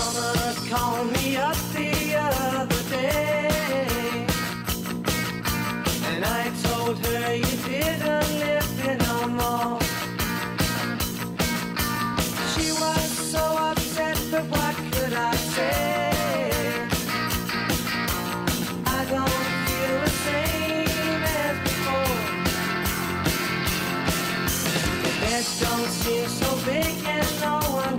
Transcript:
Mama called me up the other day, and I told her you didn't live here no more. She was so upset, but what could I say? I don't feel the same as before. The bed Don't seem so big and no one